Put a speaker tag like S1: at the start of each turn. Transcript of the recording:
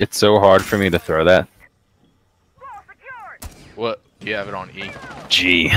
S1: It's so hard for me to throw that.
S2: What? You have it on E.
S1: G.